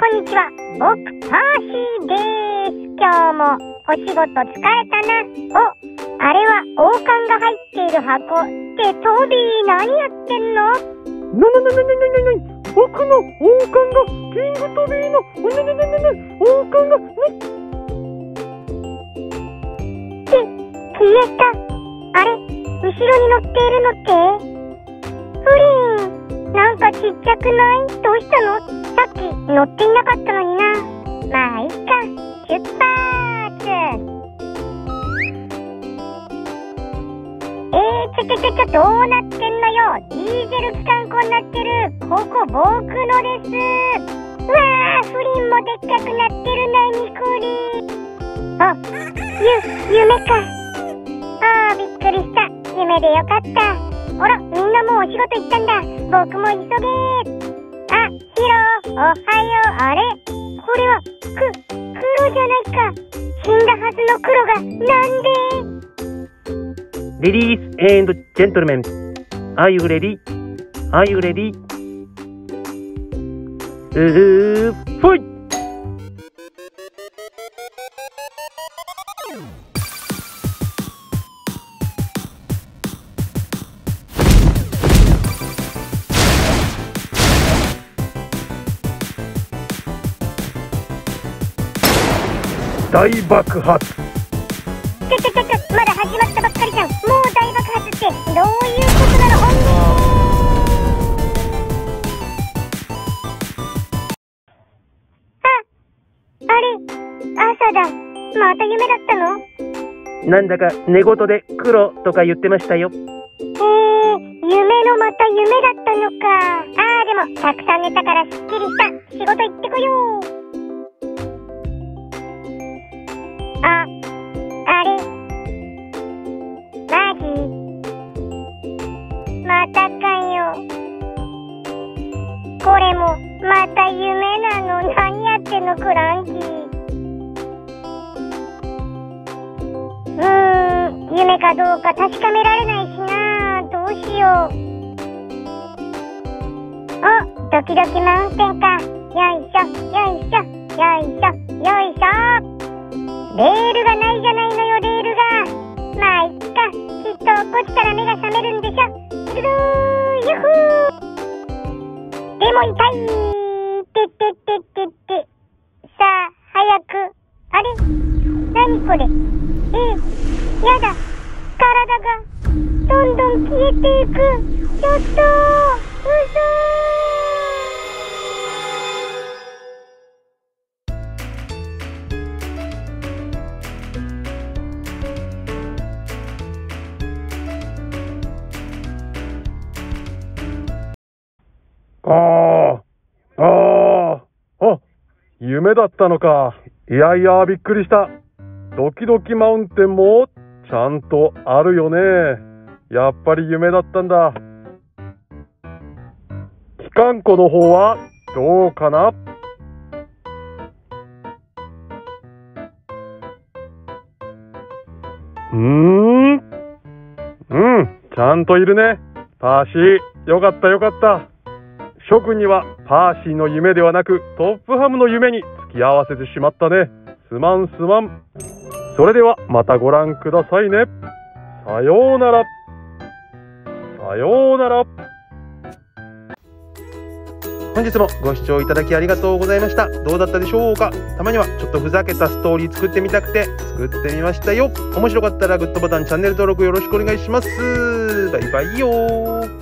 こんにちは。僕パーシーです。今日もお仕事疲れたな。おあれは王冠が入っている箱。ってトビー何やってんの？なななななななな僕の王冠がキングトビーの。ななななな。王冠がね。って消えた。あれ後ろに乗っているのって？ちっちゃくない？どうしたの？さっき乗っていなかったのにな。まあいっか。出発！えー、ちょちょちょちょどうなってんのよ。ディーゼル機関庫になってる。ここ僕のです。うわーフリンもでっかくなってるなにこれあゆ夢か。あーびっくりした。夢でよかった。あら、みんなもうお仕事行ったんだ。僕も急げあ、ヒロ、おはよう。あれ？これは、く、黒じゃないか。死んだはずの黒が、なんで？レディースエンドジェントルメン。Are you ready? Are you ready? うー、ふい大爆発。ちょちょちょちょまだ始まったばっかりじゃん。もう大爆発ってどういうことなの？ああれ？朝だ。また夢だったの？なんだか寝言で黒とか言ってましたよ。えー、夢のまた夢だったのか。あーでもたくさん寝たからすっきりした。仕事行ってこようあ、あれマジまたかよ。これもまた夢なの？何やってんの？クランキー。うーん、夢かどうか確かめられないしなどうしよう。お、ドキドキマウンテンか。よいしょ、よいしょ、レールがないじゃないのよレールがまあいっかきっと落ちたら目が覚めるんでしょルルーユフーでも痛いてってってってってさあ早くあれ何これえやだ体がどんどん消えていくちょっとああ、ああ、あ、夢だったのか。いやいや、びっくりした。ドキドキマウンテンもちゃんとあるよね。やっぱり夢だったんだ。機関庫の方はどうかな？うーん。うん、ちゃんといるね。パーシー、よかったよかった。諸君にはパーシーの夢ではなくトップハムの夢に付き合わせてしまったね。すまんすまん。それではまたご覧くださいね。さようなら。さようなら。本日もご視聴いただきありがとうございました。どうだったでしょうか？たまにはちょっとふざけたストーリー作ってみたくて作ってみましたよ。面白かったらグッドボタン、チャンネル登録よろしくお願いします。バイバイよ